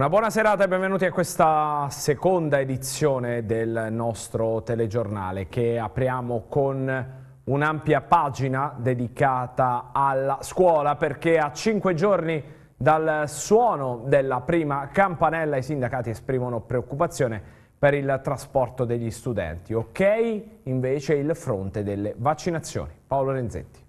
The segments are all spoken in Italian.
Una buona serata e benvenuti a questa seconda edizione del nostro telegiornale che apriamo con un'ampia pagina dedicata alla scuola perché a cinque giorni dal suono della prima campanella i sindacati esprimono preoccupazione per il trasporto degli studenti. Ok invece il fronte delle vaccinazioni. Paolo Renzetti.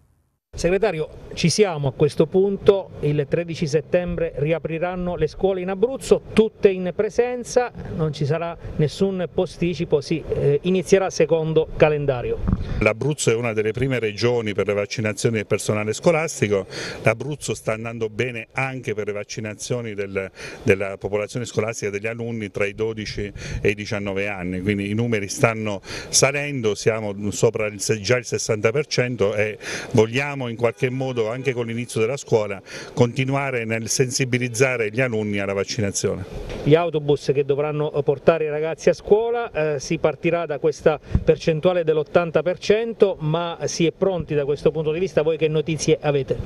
Segretario, ci siamo a questo punto, il 13 settembre riapriranno le scuole in Abruzzo, tutte in presenza, non ci sarà nessun posticipo, si eh, inizierà secondo calendario. L'Abruzzo è una delle prime regioni per le vaccinazioni del personale scolastico, l'Abruzzo sta andando bene anche per le vaccinazioni del, della popolazione scolastica degli alunni tra i 12 e i 19 anni, quindi i numeri stanno salendo, siamo sopra il, già il 60% e vogliamo vogliamo in qualche modo anche con l'inizio della scuola continuare nel sensibilizzare gli alunni alla vaccinazione. Gli autobus che dovranno portare i ragazzi a scuola eh, si partirà da questa percentuale dell'80% ma si è pronti da questo punto di vista, voi che notizie avete?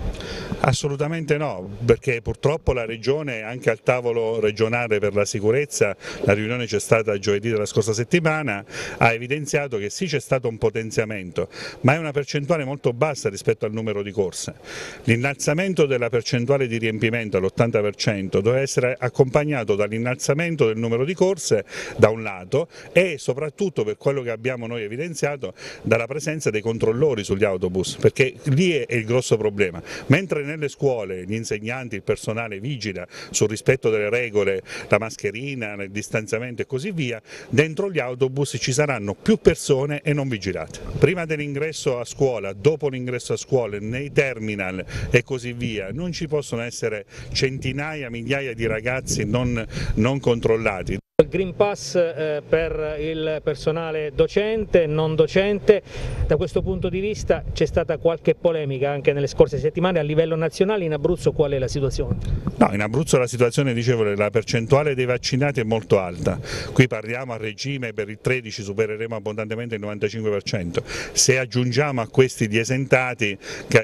Assolutamente no, perché purtroppo la Regione anche al tavolo regionale per la sicurezza, la riunione c'è stata giovedì della scorsa settimana, ha evidenziato che sì c'è stato un potenziamento ma è una percentuale molto bassa rispetto al numero numero di corse. L'innalzamento della percentuale di riempimento all'80% deve essere accompagnato dall'innalzamento del numero di corse da un lato e soprattutto per quello che abbiamo noi evidenziato dalla presenza dei controllori sugli autobus perché lì è il grosso problema. Mentre nelle scuole gli insegnanti, il personale vigila sul rispetto delle regole, la mascherina, il distanziamento e così via, dentro gli autobus ci saranno più persone e non vigilate. Prima dell'ingresso a scuola, dopo l'ingresso a scuola scuole, nei terminal e così via, non ci possono essere centinaia, migliaia di ragazzi non, non controllati. Green Pass eh, per il personale docente e non docente, da questo punto di vista c'è stata qualche polemica anche nelle scorse settimane a livello nazionale, in Abruzzo qual è la situazione? No, in Abruzzo la situazione, dicevo, la percentuale dei vaccinati è molto alta, qui parliamo a regime per il 13 supereremo abbondantemente il 95%, se aggiungiamo a questi gli esentati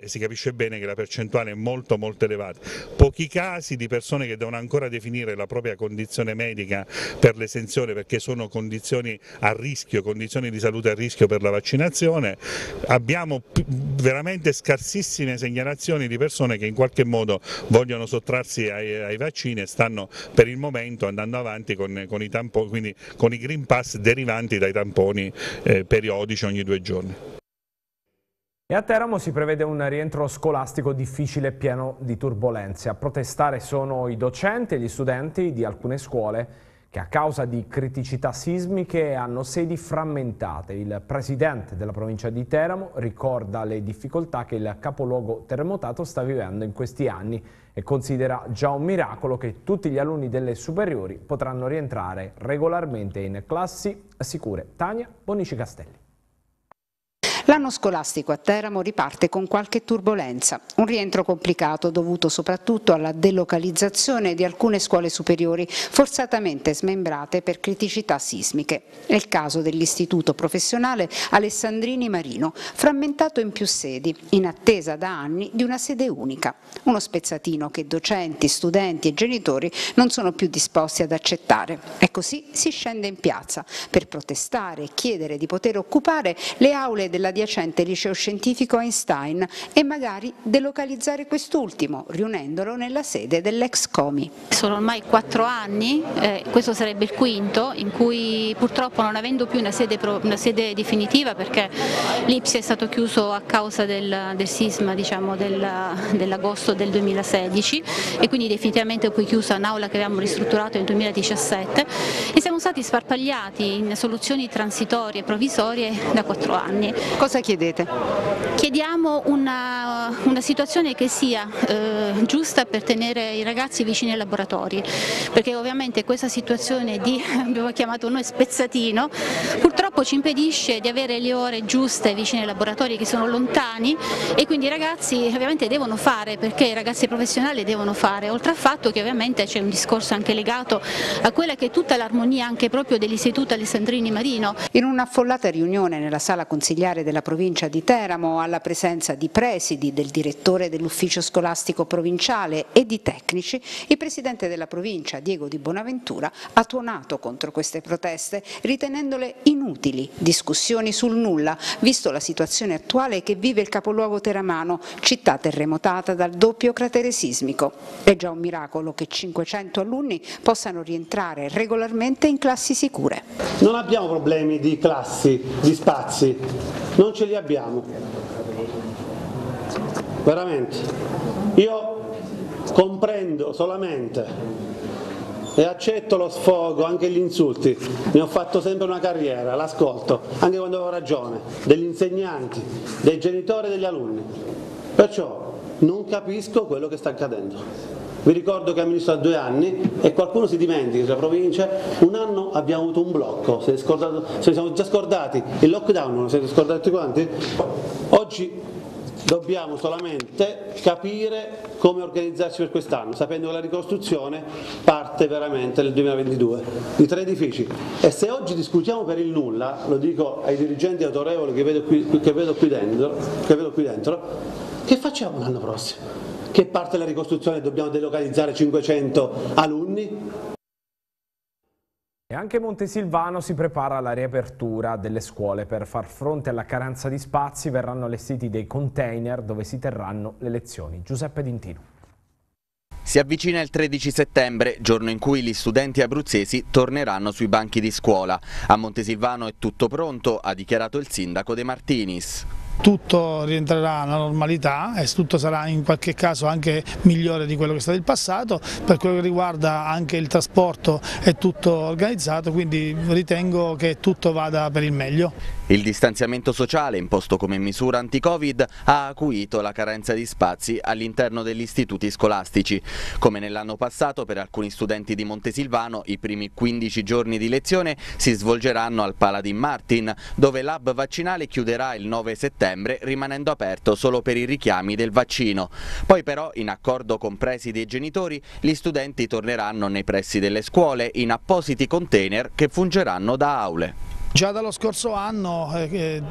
si capisce bene che la percentuale è molto molto elevata, pochi casi di persone che devono ancora definire la propria condizione medica per l'esenzione perché sono condizioni a rischio, condizioni di salute a rischio per la vaccinazione, abbiamo veramente scarsissime segnalazioni di persone che in qualche modo vogliono sottrarsi ai, ai vaccini e stanno per il momento andando avanti con, con, i, tamponi, quindi con i Green Pass derivanti dai tamponi eh, periodici ogni due giorni. E a Teramo si prevede un rientro scolastico difficile e pieno di turbulenze. A protestare sono i docenti e gli studenti di alcune scuole che a causa di criticità sismiche hanno sedi frammentate. Il presidente della provincia di Teramo ricorda le difficoltà che il capoluogo terremotato sta vivendo in questi anni e considera già un miracolo che tutti gli alunni delle superiori potranno rientrare regolarmente in classi sicure. Tania Bonici Castelli. L'anno scolastico a Teramo riparte con qualche turbolenza, un rientro complicato dovuto soprattutto alla delocalizzazione di alcune scuole superiori forzatamente smembrate per criticità sismiche. È il caso dell'istituto professionale Alessandrini Marino, frammentato in più sedi, in attesa da anni di una sede unica. Uno spezzatino che docenti, studenti e genitori non sono più disposti ad accettare. E così si scende in piazza per protestare e chiedere di poter occupare le aule della l'adiacente liceo scientifico Einstein e magari delocalizzare quest'ultimo, riunendolo nella sede dell'ex Comi. Sono ormai quattro anni, eh, questo sarebbe il quinto, in cui purtroppo non avendo più una sede, una sede definitiva perché l'Ipsi è stato chiuso a causa del, del sisma diciamo, del, dell'agosto del 2016 e quindi definitivamente poi chiusa un'aula che avevamo ristrutturato nel 2017 e siamo stati sparpagliati in soluzioni transitorie e provvisorie da quattro anni. Cosa chiedete? Chiediamo una, una situazione che sia eh, giusta per tenere i ragazzi vicini ai laboratori, perché ovviamente questa situazione di, abbiamo chiamato noi spezzatino, purtroppo ci impedisce di avere le ore giuste vicine ai laboratori che sono lontani e quindi i ragazzi ovviamente devono fare, perché i ragazzi professionali devono fare, oltre al fatto che ovviamente c'è un discorso anche legato a quella che è tutta l'armonia anche proprio dell'istituto Alessandrini Marino. In un'affollata riunione nella sala consigliare della della provincia di Teramo, alla presenza di presidi, del direttore dell'ufficio scolastico provinciale e di tecnici, il presidente della provincia, Diego Di Bonaventura, ha tuonato contro queste proteste, ritenendole inutili discussioni sul nulla, visto la situazione attuale che vive il capoluogo teramano, città terremotata dal doppio cratere sismico. È già un miracolo che 500 alunni possano rientrare regolarmente in classi sicure. Non abbiamo problemi di classi, di spazi, non ce li abbiamo. Veramente. Io comprendo solamente e accetto lo sfogo, anche gli insulti, ne ho fatto sempre una carriera, l'ascolto, anche quando avevo ragione, degli insegnanti, dei genitori e degli alunni. Perciò non capisco quello che sta accadendo. Vi ricordo che amministro da due anni e qualcuno si dimentica sulla provincia, un anno abbiamo avuto un blocco, se, se siamo già scordati il lockdown, non siete scordati tutti quanti? Oggi dobbiamo solamente capire come organizzarsi per quest'anno, sapendo che la ricostruzione parte veramente nel 2022 di tre edifici e se oggi discutiamo per il nulla, lo dico ai dirigenti autorevoli che vedo qui, che vedo qui, dentro, che, vedo qui dentro, che facciamo l'anno prossimo? Che parte la ricostruzione dobbiamo delocalizzare 500 alunni? E anche Montesilvano si prepara alla riapertura delle scuole. Per far fronte alla carenza di spazi verranno allestiti dei container dove si terranno le lezioni. Giuseppe Dintino. Si avvicina il 13 settembre, giorno in cui gli studenti abruzzesi torneranno sui banchi di scuola. A Montesilvano è tutto pronto, ha dichiarato il sindaco De Martinis tutto rientrerà alla normalità e tutto sarà in qualche caso anche migliore di quello che è stato il passato, per quello che riguarda anche il trasporto è tutto organizzato, quindi ritengo che tutto vada per il meglio. Il distanziamento sociale imposto come misura anti-Covid ha acuito la carenza di spazi all'interno degli istituti scolastici. Come nell'anno passato per alcuni studenti di Montesilvano i primi 15 giorni di lezione si svolgeranno al Paladin Martin dove l'hub vaccinale chiuderà il 9 settembre rimanendo aperto solo per i richiami del vaccino. Poi però in accordo con presidi e genitori gli studenti torneranno nei pressi delle scuole in appositi container che fungeranno da aule. Già dallo scorso anno eh,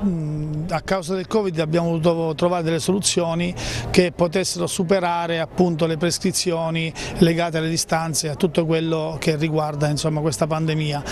a causa del Covid abbiamo dovuto trovare delle soluzioni che potessero superare appunto, le prescrizioni legate alle distanze, a tutto quello che riguarda insomma, questa pandemia.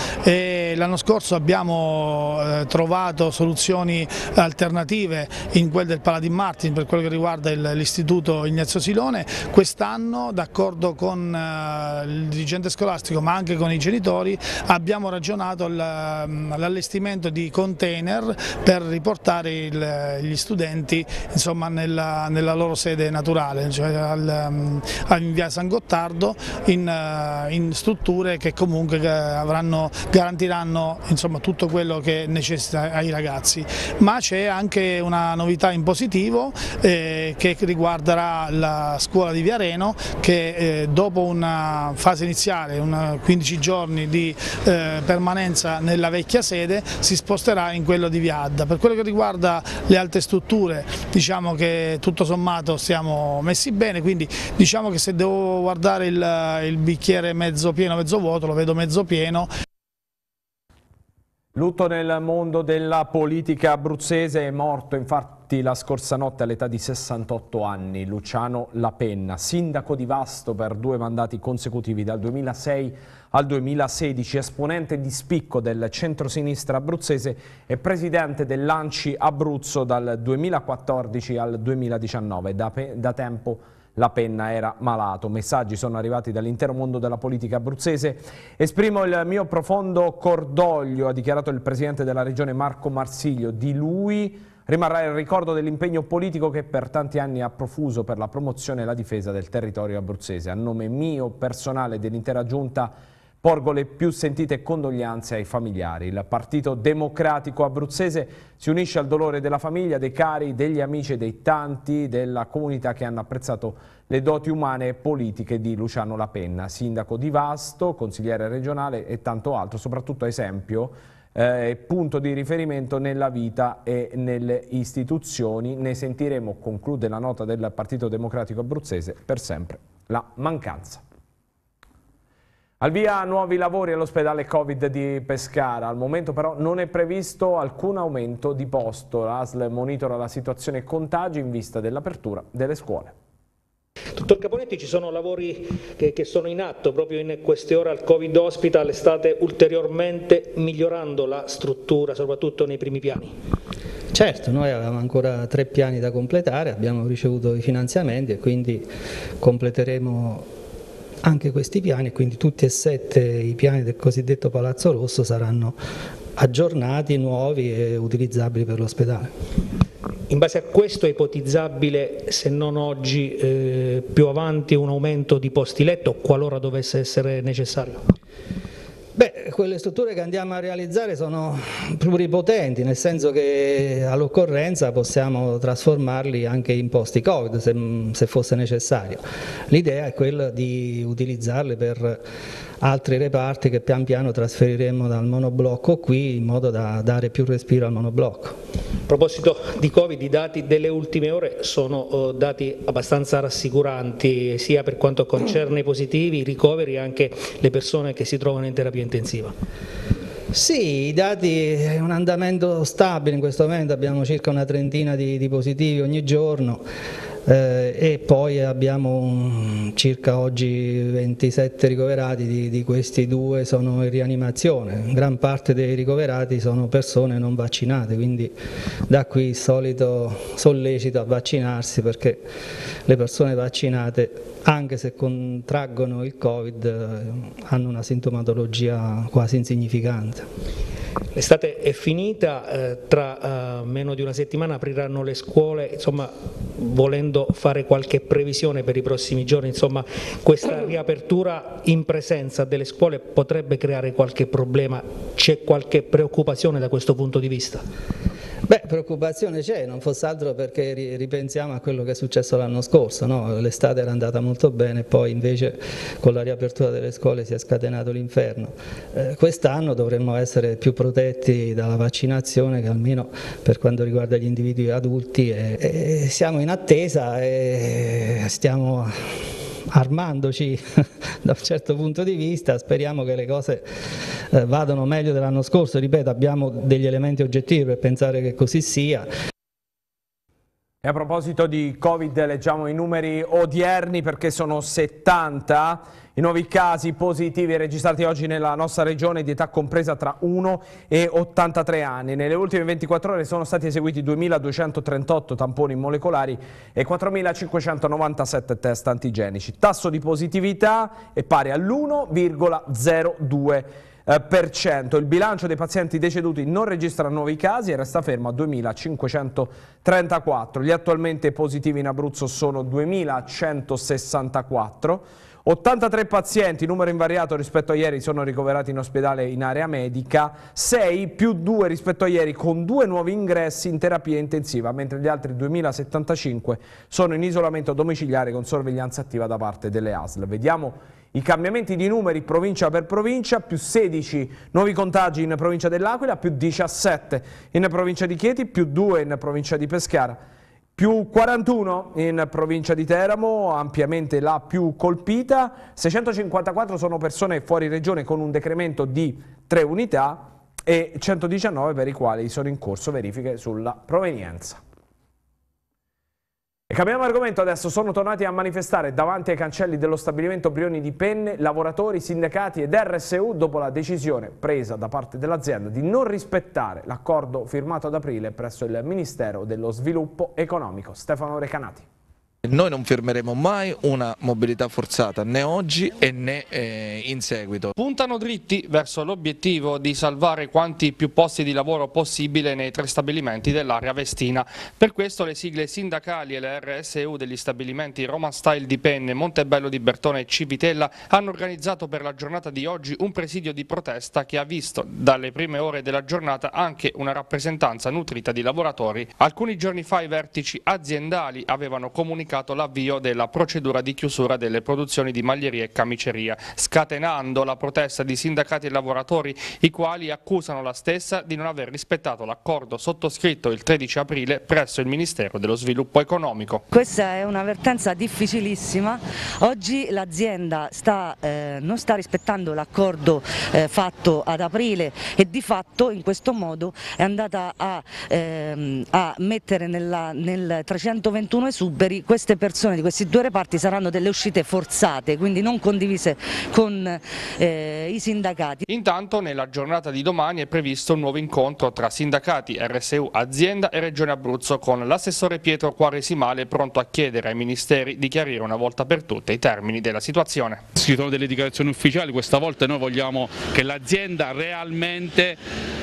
L'anno scorso abbiamo eh, trovato soluzioni alternative in quel del Paladin Martin per quello che riguarda l'istituto Ignazio Silone, quest'anno d'accordo con eh, il dirigente scolastico ma anche con i genitori abbiamo ragionato all'allestimento allestimento di container per riportare il, gli studenti insomma, nella, nella, loro sede naturale, cioè al, um, in via San Gottardo, in, uh, in strutture che comunque eh, avranno, garantiranno insomma, tutto quello che necessita ai ragazzi. Ma c'è anche una novità in positivo eh, che riguarderà la scuola di Viareno che eh, dopo una fase iniziale, una 15 giorni di eh, permanenza nella vecchia sede, sede si sposterà in quello di Viadda. Per quello che riguarda le altre strutture diciamo che tutto sommato siamo messi bene, quindi diciamo che se devo guardare il, il bicchiere mezzo pieno, mezzo vuoto, lo vedo mezzo pieno. Lutto nel mondo della politica abruzzese è morto infatti la scorsa notte all'età di 68 anni Luciano Lapenna, sindaco di Vasto per due mandati consecutivi dal 2006 al 2016, esponente di spicco del centro-sinistra abruzzese e presidente dell'Anci Abruzzo dal 2014 al 2019, da, da tempo la penna era malato. Messaggi sono arrivati dall'intero mondo della politica abruzzese. Esprimo il mio profondo cordoglio, ha dichiarato il presidente della regione Marco Marsiglio. Di lui rimarrà il ricordo dell'impegno politico che per tanti anni ha profuso per la promozione e la difesa del territorio abruzzese. A nome mio personale e dell'intera giunta Porgo le più sentite condoglianze ai familiari. Il Partito Democratico Abruzzese si unisce al dolore della famiglia, dei cari, degli amici e dei tanti della comunità che hanno apprezzato le doti umane e politiche di Luciano Lapenna, sindaco di Vasto, consigliere regionale e tanto altro, soprattutto esempio e eh, punto di riferimento nella vita e nelle istituzioni. Ne sentiremo, conclude la nota del Partito Democratico Abruzzese, per sempre la mancanza. Al via nuovi lavori all'ospedale Covid di Pescara, al momento però non è previsto alcun aumento di posto. L'ASL monitora la situazione contagi in vista dell'apertura delle scuole. Dottor Caponetti, ci sono lavori che, che, sono in atto proprio in queste ore al Covid Hospital, state ulteriormente migliorando la struttura, soprattutto nei primi piani? Certo, noi avevamo ancora tre piani da completare, abbiamo ricevuto i finanziamenti e quindi completeremo anche questi piani, quindi tutti e sette i piani del cosiddetto Palazzo Rosso saranno aggiornati, nuovi e utilizzabili per l'ospedale. In base a questo è ipotizzabile, se non oggi, eh, più avanti un aumento di posti letto qualora dovesse essere necessario? Beh, quelle strutture che andiamo a realizzare sono pluripotenti, nel senso che all'occorrenza possiamo trasformarli anche in posti Covid se, se fosse necessario. L'idea è quella di utilizzarli per altri reparti che pian piano trasferiremo dal monoblocco qui in modo da dare più respiro al monoblocco. A proposito di Covid, i dati delle ultime ore sono eh, dati abbastanza rassicuranti sia per quanto concerne i positivi, i ricoveri e anche le persone che si trovano in terapia intensiva. Sì, i dati è un andamento stabile in questo momento, abbiamo circa una trentina di, di positivi ogni giorno eh, e poi abbiamo un, circa oggi 27 ricoverati, di, di, questi due sono in rianimazione, gran parte dei ricoverati sono persone non vaccinate, quindi da qui il solito sollecito a vaccinarsi perché le persone vaccinate anche se contraggono il Covid eh, hanno una sintomatologia quasi insignificante. L'estate è finita, eh, tra uh, meno di una settimana apriranno le scuole, insomma, volendo fare qualche previsione per i prossimi giorni, insomma, questa riapertura in presenza delle scuole potrebbe creare qualche problema, c'è qualche preoccupazione da questo punto di vista? Beh, preoccupazione c'è, non fosse altro perché ripensiamo a quello che è successo l'anno scorso, no? l'estate era andata molto bene, poi invece con la riapertura delle scuole si è scatenato l'inferno. Eh, quest'anno dovremmo essere più protetti dalla vaccinazione che almeno per quanto riguarda gli individui adulti e, e siamo in attesa e stiamo armandoci da un certo punto di vista, speriamo che le cose eh, vadano meglio dell'anno scorso, ripeto abbiamo degli elementi oggettivi per pensare che così sia. E a proposito di Covid leggiamo i numeri odierni perché sono 70 i nuovi casi positivi registrati oggi nella nostra regione di età compresa tra 1 e 83 anni. Nelle ultime 24 ore sono stati eseguiti 2.238 tamponi molecolari e 4.597 test antigenici. Tasso di positività è pari all'1,02%. Il bilancio dei pazienti deceduti non registra nuovi casi e resta fermo a 2.534. Gli attualmente positivi in Abruzzo sono 2.164. 83 pazienti, numero invariato rispetto a ieri, sono ricoverati in ospedale in area medica, 6 più 2 rispetto a ieri con due nuovi ingressi in terapia intensiva, mentre gli altri 2075 sono in isolamento domiciliare con sorveglianza attiva da parte delle ASL. Vediamo i cambiamenti di numeri provincia per provincia, più 16 nuovi contagi in provincia dell'Aquila, più 17 in provincia di Chieti, più 2 in provincia di Pescara, più 41 in provincia di Teramo, ampiamente la più colpita, 654 sono persone fuori regione con un decremento di 3 unità e 119 per i quali sono in corso verifiche sulla provenienza. E cambiamo argomento adesso, sono tornati a manifestare davanti ai cancelli dello stabilimento Brioni di Penne lavoratori, sindacati ed RSU dopo la decisione presa da parte dell'azienda di non rispettare l'accordo firmato ad aprile presso il Ministero dello Sviluppo Economico. Stefano Recanati. Noi non fermeremo mai una mobilità forzata né oggi né eh, in seguito. Puntano dritti verso l'obiettivo di salvare quanti più posti di lavoro possibile nei tre stabilimenti dell'area vestina. Per questo le sigle sindacali e le RSU degli stabilimenti Roman Style di Penne, Montebello di Bertone e Civitella hanno organizzato per la giornata di oggi un presidio di protesta che ha visto dalle prime ore della giornata anche una rappresentanza nutrita di lavoratori. Alcuni giorni fa i vertici aziendali avevano comunicato comunicato l'avvio della procedura di chiusura delle produzioni di maglieria e camiceria, scatenando la protesta di sindacati e lavoratori, i quali accusano la stessa di non aver rispettato l'accordo sottoscritto il 13 aprile presso il Ministero dello Sviluppo Economico. Questa è un'avvertenza difficilissima, oggi l'azienda eh, non sta rispettando l'accordo eh, fatto ad aprile e di fatto in questo modo è andata a, ehm, a mettere nella, nel 321 esuberi queste persone di questi due reparti saranno delle uscite forzate, quindi non condivise con eh, i sindacati. Intanto nella giornata di domani è previsto un nuovo incontro tra sindacati, RSU, azienda e Regione Abruzzo con l'assessore Pietro Quaresimale pronto a chiedere ai ministeri di chiarire una volta per tutte i termini della situazione. Ci sono delle dichiarazioni ufficiali, questa volta noi vogliamo che l'azienda realmente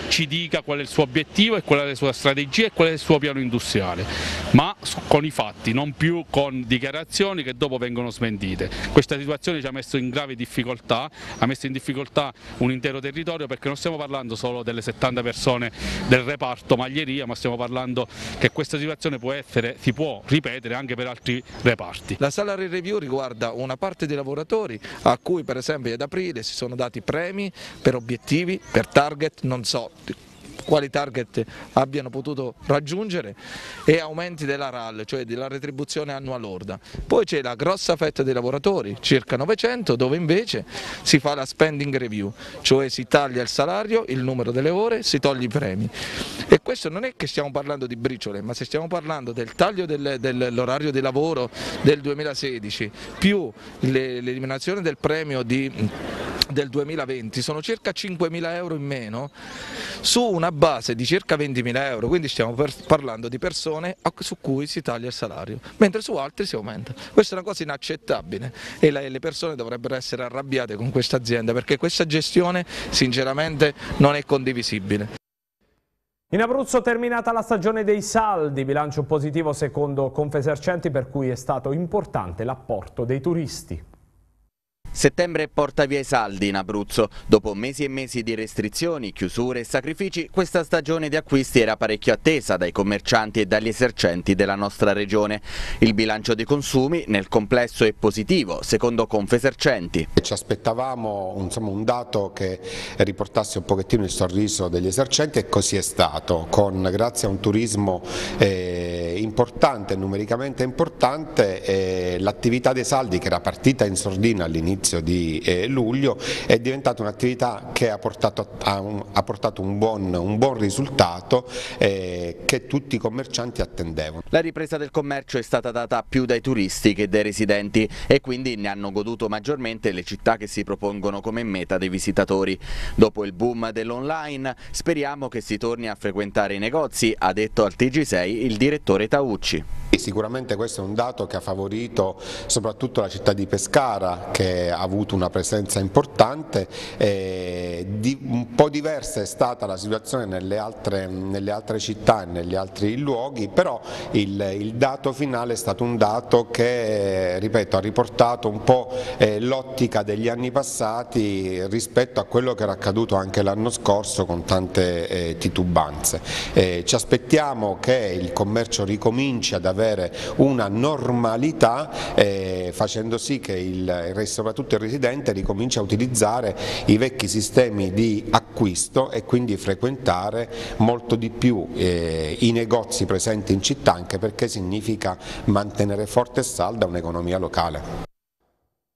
ci dica qual è il suo obiettivo e qual è la sua strategia e qual è il suo piano industriale, ma con i fatti, non più con dichiarazioni che dopo vengono smentite. Questa situazione ci ha messo in grave difficoltà, ha messo in difficoltà un intero territorio perché non stiamo parlando solo delle 70 persone del reparto maglieria, ma stiamo parlando che questa situazione può essere, si può ripetere anche per altri reparti. La salary review riguarda una parte dei lavoratori a cui per esempio ad aprile si sono dati premi per obiettivi, per target, non so quali target abbiano potuto raggiungere e aumenti della RAL, cioè della retribuzione annua lorda. Poi c'è la grossa fetta dei lavoratori, circa 900, dove invece si fa la spending review, cioè si taglia il salario, il numero delle ore, si toglie i premi. E questo non è che stiamo parlando di briciole, ma se stiamo parlando del taglio del, dell'orario di lavoro del 2016 più l'eliminazione del premio di del 2020 sono circa 5.000 euro in meno su una base di circa 20.000 euro, quindi stiamo parlando di persone su cui si taglia il salario, mentre su altri si aumenta. Questa è una cosa inaccettabile e le persone dovrebbero essere arrabbiate con questa azienda perché questa gestione sinceramente non è condivisibile. In Abruzzo terminata la stagione dei saldi, bilancio positivo secondo Confesercenti per cui è stato importante l'apporto dei turisti. Settembre porta via i saldi in Abruzzo. Dopo mesi e mesi di restrizioni, chiusure e sacrifici, questa stagione di acquisti era parecchio attesa dai commercianti e dagli esercenti della nostra regione. Il bilancio dei consumi nel complesso è positivo, secondo Confesercenti. Ci aspettavamo insomma, un dato che riportasse un pochettino il sorriso degli esercenti e così è stato, con, grazie a un turismo eh, importante, numericamente importante, eh, l'attività dei saldi che era partita in sordina all'inizio all'inizio di eh, luglio è diventata un'attività che ha portato, a un, ha portato un, buon, un, buon, risultato eh, che tutti i commercianti attendevano. La ripresa del commercio è stata data più dai turisti che dai residenti e quindi ne hanno goduto maggiormente le città che si propongono come meta dei visitatori. Dopo il boom dell'online speriamo che si torni a frequentare i negozi, ha detto al TG6 il direttore Taucci. Sicuramente questo è un dato che ha favorito soprattutto la città di Pescara che ha avuto una presenza importante, un po' diversa è stata la situazione nelle altre, nelle altre città e negli altri luoghi, però il, il, dato finale è stato un dato che ripeto, ha riportato un po' eh, l'ottica degli anni passati rispetto a quello che era accaduto anche l'anno scorso con tante eh, titubanze. Eh, ci aspettiamo che il commercio ricominci ad avere avere una normalità eh, facendo sì che il, soprattutto il residente ricominci a utilizzare i vecchi sistemi di acquisto e quindi frequentare molto di più eh, i negozi presenti in città anche perché significa mantenere forte e salda un'economia locale.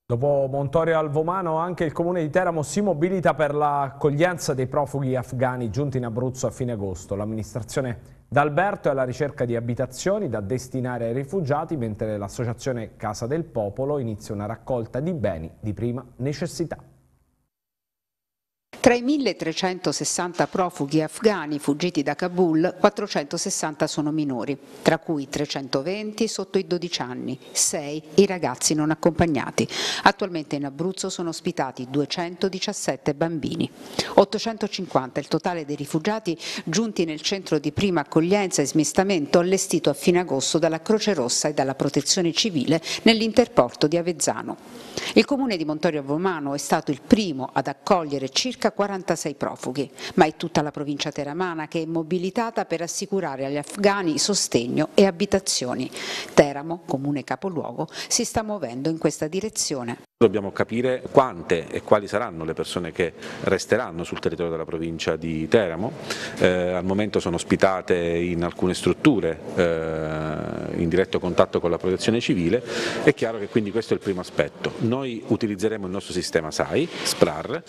Dopo Montorio Alvomano anche il comune di Teramo si mobilita per l'accoglienza dei profughi afghani giunti in Abruzzo a fine agosto. L'amministrazione D'Alberto è alla ricerca di abitazioni da destinare ai rifugiati, mentre l'associazione Casa del Popolo inizia una raccolta di beni di prima necessità. Tra i 1360 profughi afghani fuggiti da Kabul, 460 sono minori, tra cui 320 sotto i 12 anni, 6 i ragazzi non accompagnati. Attualmente in Abruzzo sono ospitati 217 bambini. 850 il totale dei rifugiati giunti nel centro di prima accoglienza e smistamento allestito a fine agosto dalla Croce Rossa e dalla Protezione Civile nell'interporto di Avezzano. Il comune di Montorio Avomano è stato il primo ad accogliere circa 46 profughi, ma è tutta la provincia teramana che è mobilitata per assicurare agli afghani sostegno e abitazioni. Teramo, comune capoluogo, si sta muovendo in questa direzione. Dobbiamo capire quante e quali saranno le persone che resteranno sul territorio della provincia di Teramo, eh, al momento sono ospitate in alcune strutture eh, in diretto contatto con la protezione civile, è chiaro che quindi questo è il primo aspetto. Noi utilizzeremo il nostro sistema SAI, SPRAR,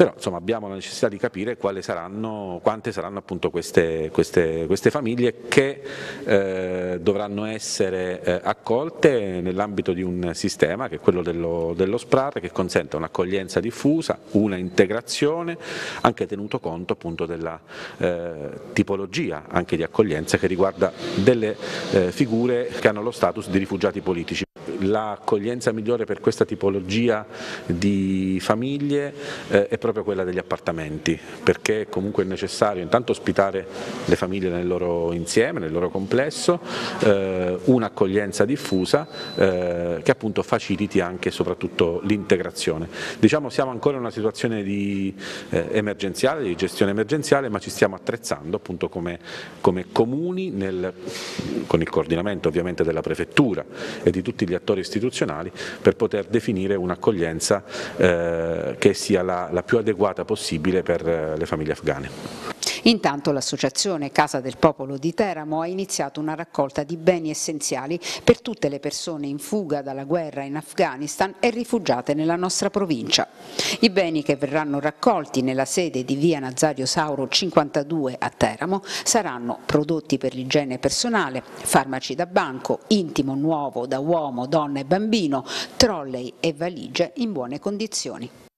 però insomma, abbiamo la necessità di capire saranno, quante saranno appunto queste, queste, queste famiglie che eh, dovranno essere eh, accolte nell'ambito di un sistema che è quello dello, dello SPRAR che consente un'accoglienza diffusa, una integrazione, anche tenuto conto appunto della eh, tipologia anche di accoglienza che riguarda delle eh, figure che hanno lo status di rifugiati politici. L'accoglienza migliore per questa tipologia di famiglie eh, è proprio quella degli appartamenti, perché comunque è necessario intanto ospitare le famiglie nel loro insieme, nel loro complesso, eh, un'accoglienza diffusa eh, che appunto faciliti anche e soprattutto l'integrazione. Diciamo siamo ancora in una situazione di eh, emergenziale, di gestione emergenziale, ma ci stiamo attrezzando appunto come, come comuni nel, con il coordinamento ovviamente della prefettura e di tutti gli attori attori istituzionali per poter definire un'accoglienza eh, che sia la, la più adeguata possibile per eh, le famiglie afghane. Intanto l'associazione Casa del Popolo di Teramo ha iniziato una raccolta di beni essenziali per tutte le persone in fuga dalla guerra in Afghanistan e rifugiate nella nostra provincia. I beni che verranno raccolti nella sede di via Nazario Sauro 52 a Teramo saranno prodotti per l'igiene personale, farmaci da banco, intimo nuovo da uomo, donna e bambino, trolley e valigie in buone condizioni.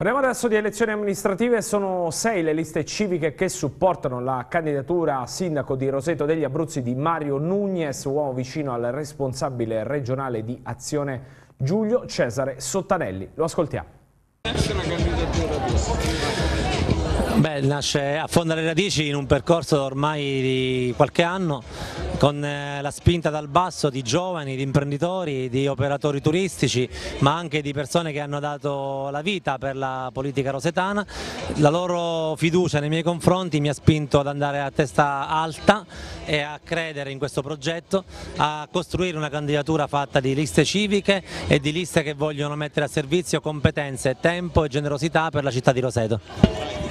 Parliamo adesso di elezioni amministrative, sono sei le liste civiche che supportano la candidatura a sindaco di Roseto degli Abruzzi di Mario Nunez, uomo vicino al responsabile regionale di Azione Giulio Cesare Sottanelli. Lo ascoltiamo. Beh, nasce, affonda le radici in un percorso ormai di qualche anno con eh, la spinta dal basso di giovani, di imprenditori, di operatori turistici, ma anche di persone che hanno dato la vita per la politica rosetana. La loro fiducia nei miei confronti mi ha spinto ad andare a testa alta e a credere in questo progetto, a costruire una candidatura fatta di liste civiche e di liste che vogliono mettere a servizio competenze, tempo e generosità per la città di Roseto.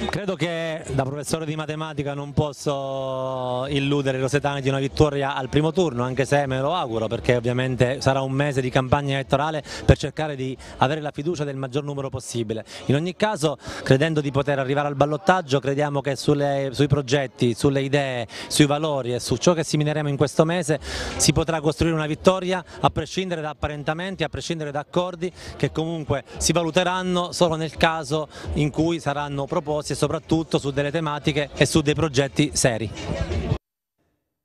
Credo che da professore di matematica non posso illudere i rosetani di una vittoria al primo turno, anche se me lo auguro perché ovviamente sarà un mese di campagna elettorale per cercare di avere la fiducia del maggior numero possibile. In ogni caso, credendo di poter arrivare al ballottaggio, crediamo che sulle, sui progetti, sulle idee, sui valori e su ciò che simineremo in questo mese si potrà costruire una vittoria a prescindere da apparentamenti, a prescindere da accordi che comunque si valuteranno solo nel caso in cui saranno proposti e soprattutto su delle tematiche e su dei progetti seri.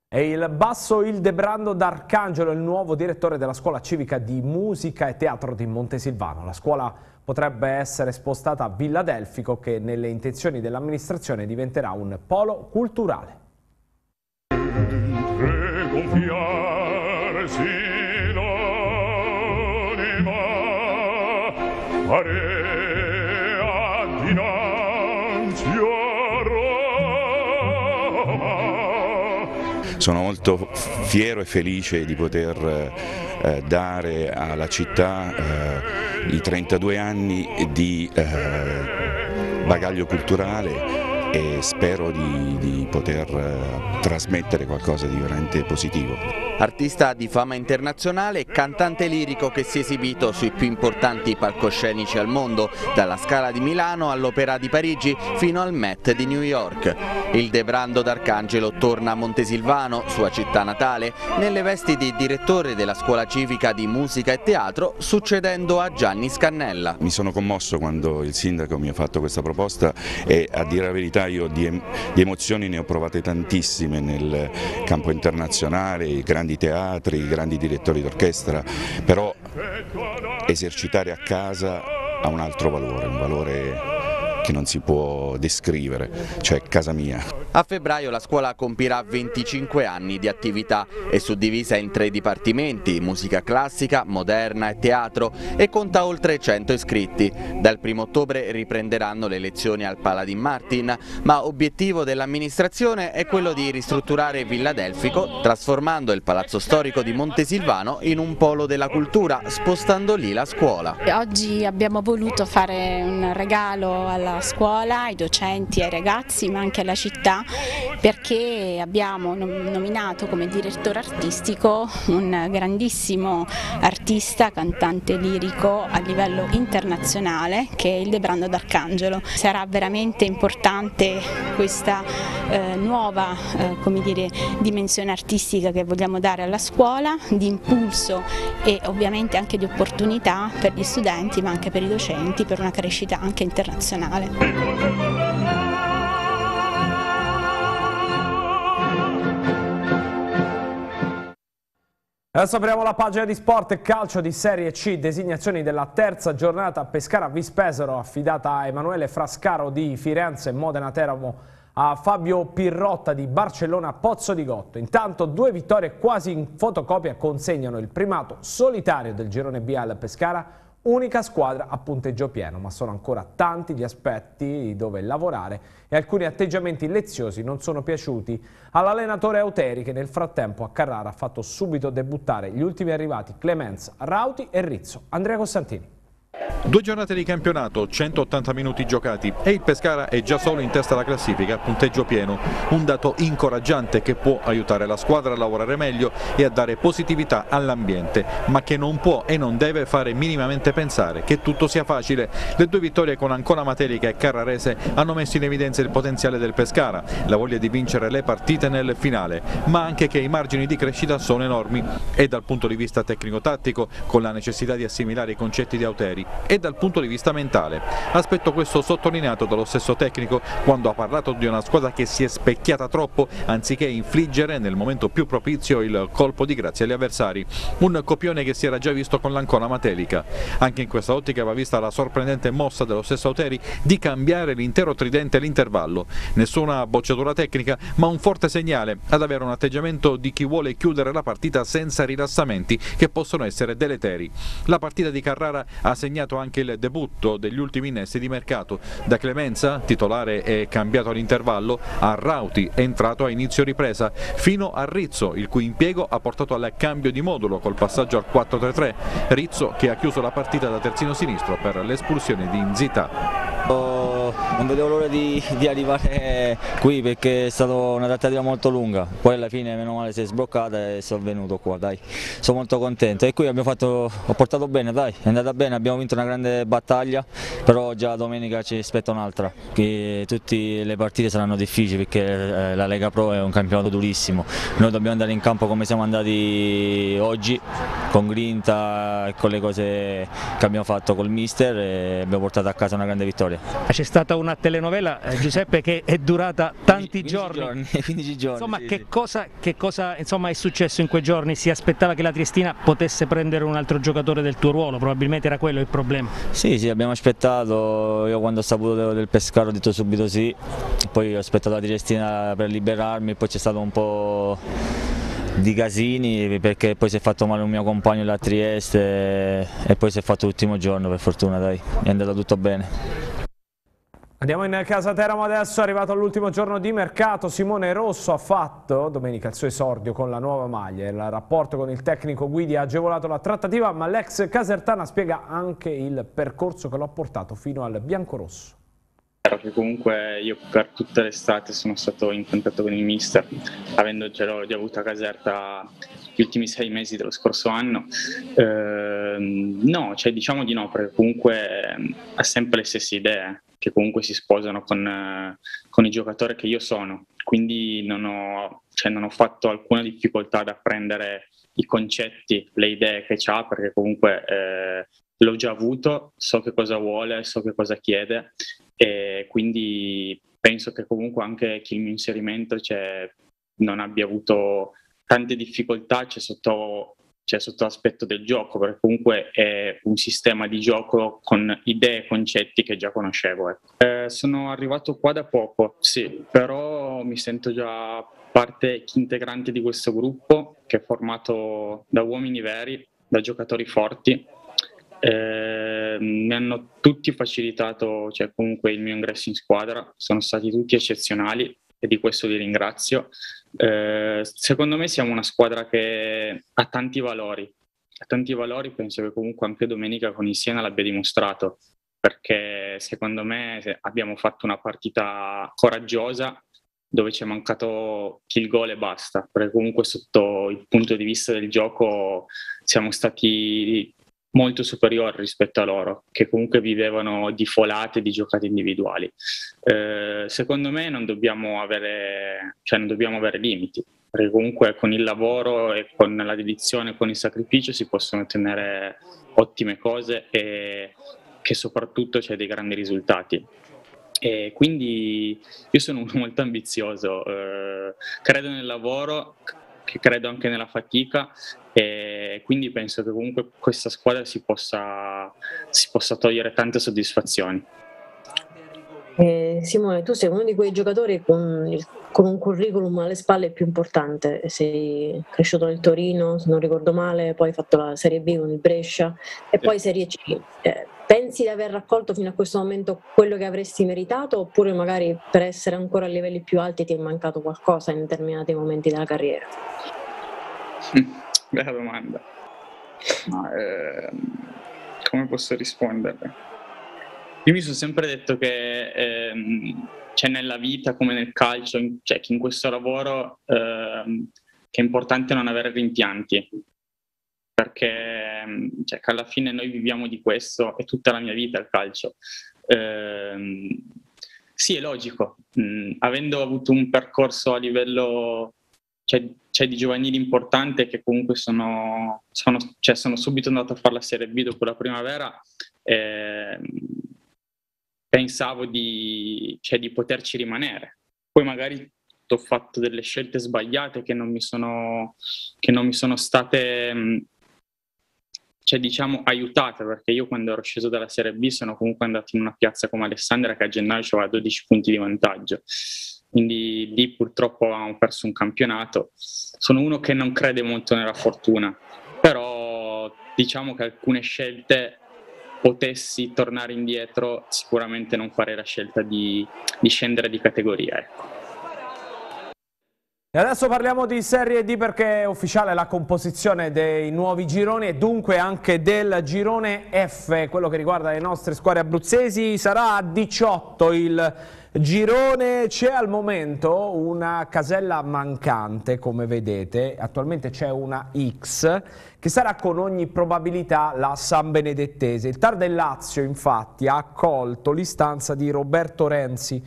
È il basso Ildebrando d'Arcangelo, il nuovo direttore della scuola civica di musica e teatro di Montesilvano. La scuola potrebbe essere spostata a Villa Delfico che nelle intenzioni dell'amministrazione diventerà un polo culturale. Sono molto fiero e felice di poter eh, dare alla città eh, i 32 anni di eh, bagaglio culturale e spero di, di poter eh, trasmettere qualcosa di veramente positivo. Artista di fama internazionale e cantante lirico che si è esibito sui più importanti palcoscenici al mondo, dalla Scala di Milano all'Opera di Parigi fino al Met di New York. Il Debrando d'Arcangelo torna a Montesilvano, sua città natale, nelle vesti di direttore della scuola civica di musica e teatro, succedendo a Gianni Scannella. Mi sono commosso quando il sindaco mi ha fatto questa proposta e a dire la verità io di, emozioni ne ho provate tantissime nel campo internazionale, i grandi teatri, i grandi direttori d'orchestra, però esercitare a casa ha un altro valore, un valore che non si può descrivere, cioè casa mia. A febbraio la scuola compirà 25 anni di attività, è suddivisa in tre dipartimenti, musica classica, moderna e teatro e conta oltre 100 iscritti. Dal 1 ottobre riprenderanno le lezioni al Paladin Martin, ma obiettivo dell'amministrazione è quello di ristrutturare Villa Delfico, trasformando il palazzo storico di Montesilvano in un polo della cultura, spostando lì la scuola. Oggi abbiamo voluto fare un regalo alla scuola, ai docenti, ai ragazzi, ma anche alla città, perché abbiamo nominato come direttore artistico un grandissimo artista, cantante lirico a livello internazionale che è il Debrando d'Arcangelo. Sarà veramente importante questa eh, nuova eh, dire, dimensione artistica che vogliamo dare alla scuola, di impulso e ovviamente anche di opportunità per gli studenti ma anche per i docenti per una crescita anche internazionale. Adesso apriamo la pagina di sport e calcio di Serie C, designazioni della terza giornata. Pescara-Vispesaro affidata a Emanuele Frascaro di Firenze, Modena Teramo a Fabio Pirrotta di Barcellona Pozzo di Gotto. Intanto due vittorie quasi in fotocopia consegnano il primato solitario del girone B al Pescara unica squadra a punteggio pieno, ma sono ancora tanti gli aspetti dove lavorare e alcuni atteggiamenti leziosi non sono piaciuti all'allenatore Auteri che nel frattempo a Carrara ha fatto subito debuttare gli ultimi arrivati Clemenza, Rauti e Rizzo. Andrea Costantini. Due giornate di campionato, 180 minuti giocati. E il Pescara è già solo in testa alla classifica, punteggio pieno, un dato incoraggiante che può aiutare la squadra a lavorare meglio e a dare positività all'ambiente, ma che non può e non deve fare minimamente pensare che tutto sia facile. Le due vittorie con Ancona Matelica e Carrarese hanno messo in evidenza il potenziale del Pescara, la voglia di vincere le partite nel finale, ma anche che i margini di crescita sono enormi. E dal punto di vista tecnico-tattico, con la necessità di assimilare i concetti di Auteri e dal punto di vista mentale. Aspetto questo sottolineato dallo stesso tecnico quando ha parlato di una squadra che si è specchiata troppo anziché infliggere nel momento più propizio il colpo di grazia agli avversari. Un copione che si era già visto con l'Ancona Matelica. Anche in questa ottica va vista la sorprendente mossa dello stesso Auteri di cambiare l'intero tridente all'intervallo. Nessuna bocciatura tecnica ma un forte segnale ad avere un atteggiamento di chi vuole chiudere la partita senza rilassamenti che possono essere deleteri. La partita di Carrara ha segnato anche il debutto degli ultimi innesti di mercato. Da Clemenza, titolare e cambiato all'intervallo, a Rauti, entrato a inizio ripresa, fino a Rizzo, il cui impiego ha portato al cambio di modulo col passaggio al 4-3-3. Rizzo che ha chiuso la partita da terzino sinistro per l'espulsione di Nzita. Oh, non vedevo l'ora di, di, arrivare qui perché è stata una trattativa molto lunga, poi alla fine meno male si è sbloccata e sono venuto qua, dai, sono molto contento. E qui abbiamo fatto, ho portato bene, dai, è andata bene, abbiamo vinto una grande battaglia, però già domenica ci aspetta un'altra, tutte le partite saranno difficili perché eh, la Lega Pro è un campionato durissimo, noi dobbiamo andare in campo come siamo andati oggi, con grinta e con le cose che abbiamo fatto col mister e abbiamo portato a casa una grande vittoria vittoria. C'è stata una telenovela, eh, Giuseppe, che è durata tanti 15 giorni. giorni. 15 giorni insomma, sì, che sì. cosa, che cosa insomma, è successo in quei giorni? Si aspettava che la Triestina potesse prendere un altro giocatore del tuo ruolo, probabilmente era quello il problema. Sì, sì, abbiamo aspettato, io quando ho saputo del Pescaro ho detto subito sì, poi ho aspettato la Triestina per liberarmi, poi c'è stato un po' di casini perché poi si è fatto male un mio compagno là a Trieste e poi si è fatto l'ultimo giorno per fortuna dai, è andato tutto bene. Andiamo in casa Teramo adesso, è arrivato all'ultimo giorno di mercato, Simone Rosso ha fatto domenica il suo esordio con la nuova maglia, il rapporto con il tecnico Guidi ha agevolato la trattativa ma l'ex Casertana spiega anche il percorso che l'ha portato fino al biancorosso. Che comunque io per tutta l'estate sono stato in contatto con il mister, avendo già, già avuto a Caserta gli ultimi sei mesi dello scorso anno. Eh, no, cioè diciamo di no, perché comunque ha sempre le stesse idee, che comunque si sposano con, con il giocatore che io sono, quindi non ho, cioè non ho fatto alcuna difficoltà ad apprendere i concetti, le idee che ha, perché comunque eh, l'ho già avuto, so che cosa vuole, so che cosa chiede e quindi penso che comunque anche chi il mio inserimento cioè, non abbia avuto tante difficoltà, cioè sotto cioè sotto l'aspetto del gioco, perché comunque è un sistema di gioco con idee e concetti che già conoscevo. Ecco. Eh, sono arrivato qua da poco, sì, però mi sento già parte integrante di questo gruppo che è formato da uomini veri, da giocatori forti. Eh, mi hanno tutti facilitato cioè, comunque il mio ingresso in squadra, sono stati tutti eccezionali e di questo li ringrazio. Eh, secondo me siamo una squadra che ha tanti valori, ha tanti valori, penso che comunque anche domenica con il Siena l'abbia dimostrato, perché secondo me abbiamo fatto una partita coraggiosa dove ci è mancato il gol e basta, perché comunque sotto il punto di vista del gioco siamo stati molto superiore rispetto a loro, che comunque vivevano di folate, di giocate individuali. Eh, secondo me non dobbiamo, avere, cioè non dobbiamo avere limiti, perché comunque con il lavoro e con la dedizione, con il sacrificio si possono ottenere ottime cose e che soprattutto c'è dei grandi risultati. E quindi io sono uno molto ambizioso, eh, credo nel lavoro, che credo anche nella fatica e quindi penso che comunque questa squadra si possa, si possa togliere tante soddisfazioni. Simone, tu sei uno di quei giocatori con, il, con, un curriculum alle spalle più importante, sei cresciuto nel Torino, se non ricordo male, poi hai fatto la Serie B con il Brescia e sì. poi Serie C. Eh, pensi di aver raccolto fino a questo momento quello che avresti meritato oppure magari per essere ancora a livelli più alti ti è mancato qualcosa in determinati momenti della carriera? Bella domanda. Ma, eh, come posso rispondere? Io mi sono sempre detto che ehm, c'è nella vita come nel calcio, cioè che in questo lavoro ehm, che è importante non avere rimpianti, perché cioè, che alla fine noi viviamo di questo, è tutta la mia vita il calcio. Ehm, sì, è logico, mm, avendo avuto un percorso a livello cioè, cioè di giovanili importante che comunque sono, sono, cioè sono, subito andato a fare la Serie B dopo la primavera, eh, pensavo di, cioè, di poterci rimanere. Poi magari ho fatto delle scelte sbagliate che non mi sono, non mi sono state cioè, diciamo, aiutate perché io quando ero sceso dalla Serie B sono comunque andato in una piazza come Alessandria che a gennaio aveva 12 punti di vantaggio quindi lì purtroppo avevamo perso un campionato sono uno che non crede molto nella fortuna però diciamo che alcune scelte potessi tornare indietro, sicuramente non farei la scelta di, di scendere di categoria. Ecco. E adesso parliamo di Serie D perché è ufficiale la composizione dei nuovi gironi e dunque anche del girone F, quello che riguarda le nostre squadre abruzzesi, sarà a 18 il girone, c'è al momento una casella mancante come vedete, attualmente c'è una X che sarà con ogni probabilità la San Benedettese. Il Tar Lazio infatti ha accolto l'istanza di Roberto Renzi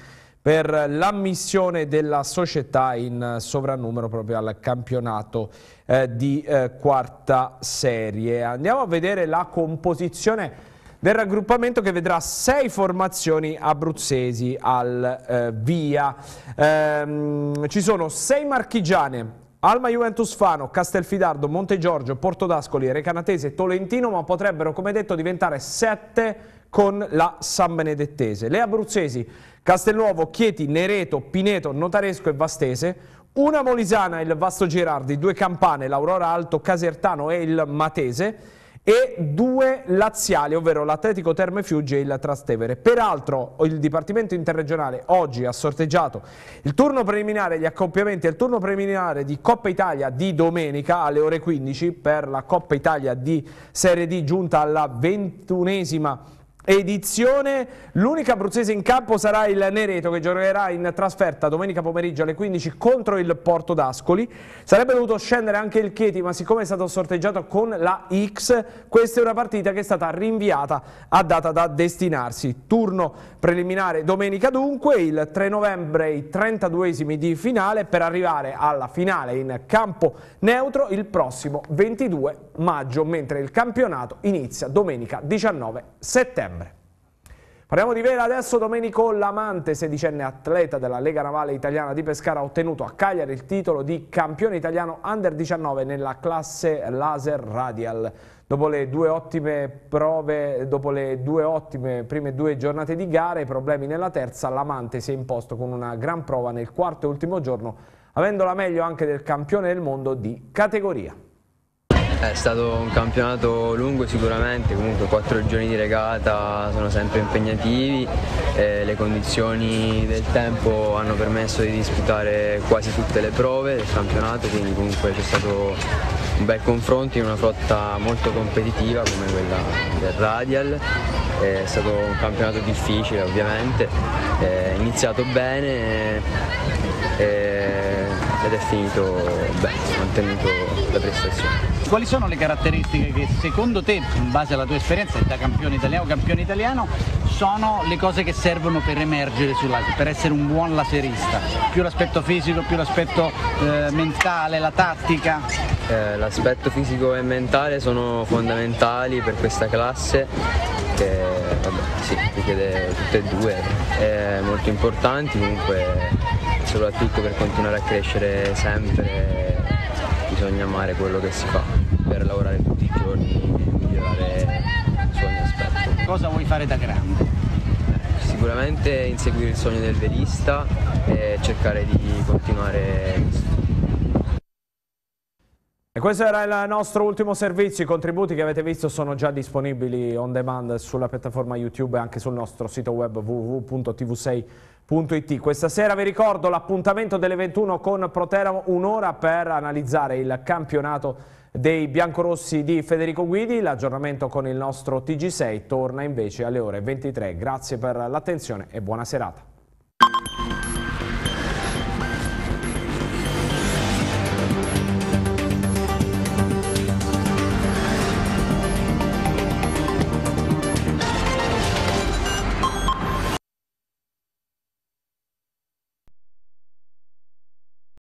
per l'ammissione della società in sovrannumero proprio al campionato eh, di eh, quarta serie. Andiamo a vedere la composizione del raggruppamento che vedrà sei formazioni abruzzesi al eh, via. Ehm, ci sono sei marchigiane, Alma Juventus Fano, Castelfidardo, Montegiorgio, Portodascoli, Recanatese, Tolentino, ma potrebbero, come detto, diventare sette con la San Benedettese. Le abruzzesi, Castelnuovo, Chieti, Nereto, Pineto, Notaresco e Vastese, una molisana, il Vasto Girardi, due campane, l'Aurora Alto, Casertano e il Matese, e due laziali, ovvero l'Atletico Terme Fiuggi e il Trastevere. Peraltro il Dipartimento Interregionale oggi ha sorteggiato il turno preliminare, gli accoppiamenti e il turno preliminare di Coppa Italia di domenica alle ore 15 per la Coppa Italia di Serie D giunta alla ventunesima edizione. L'unica abruzzese in campo sarà il Nereto che giocherà in trasferta domenica pomeriggio alle 15 contro il Porto d'Ascoli. Sarebbe dovuto scendere anche il Chieti ma siccome è stato sorteggiato con la X questa è una partita che è stata rinviata a data da destinarsi. Turno preliminare domenica dunque, il 3 novembre i 32esimi di finale per arrivare alla finale in campo neutro il prossimo 22 maggio mentre il campionato inizia domenica 19 settembre. Parliamo di vela adesso, Domenico Lamante, sedicenne atleta della Lega Navale Italiana di Pescara, ha ottenuto a Cagliari il titolo di campione italiano Under 19 nella classe laser radial. Dopo le due ottime prove, dopo le due ottime prime due giornate di gara, i problemi nella terza, Lamante si è imposto con una gran prova nel quarto e ultimo giorno, avendo la meglio anche del campione del mondo di categoria. È stato un campionato lungo sicuramente, comunque quattro giorni di regata sono sempre impegnativi, le condizioni del tempo hanno permesso di disputare quasi tutte le prove del campionato, quindi comunque c'è stato un bel confronto in una flotta molto competitiva come quella del Radial, è stato un campionato difficile ovviamente, è iniziato bene ed è finito bene, mantenuto la prestazione. Quali sono le caratteristiche che secondo te, in base alla tua esperienza da campione italiano campione italiano, sono le cose che servono per emergere sul laser, per essere un buon laserista? Più l'aspetto fisico, più l'aspetto eh, mentale, la tattica? Eh, l'aspetto fisico e mentale sono fondamentali per questa classe che vabbè, sì, richiede tutte e due, è molto importanti comunque soprattutto per continuare a crescere sempre bisogna amare quello che si fa per lavorare tutti i giorni e migliorare su ogni aspetto. Cosa vuoi fare da grande? Sicuramente inseguire il sogno del velista e cercare di continuare e questo era il nostro ultimo servizio, i contributi che avete visto sono già disponibili on demand sulla piattaforma YouTube e anche sul nostro sito web www.tv6.it. Questa sera vi ricordo l'appuntamento delle 21 con Proteramo, un'ora per analizzare il campionato dei biancorossi di Federico Guidi, l'aggiornamento con il nostro TG6 torna invece alle ore 23. Grazie per l'attenzione e buona serata.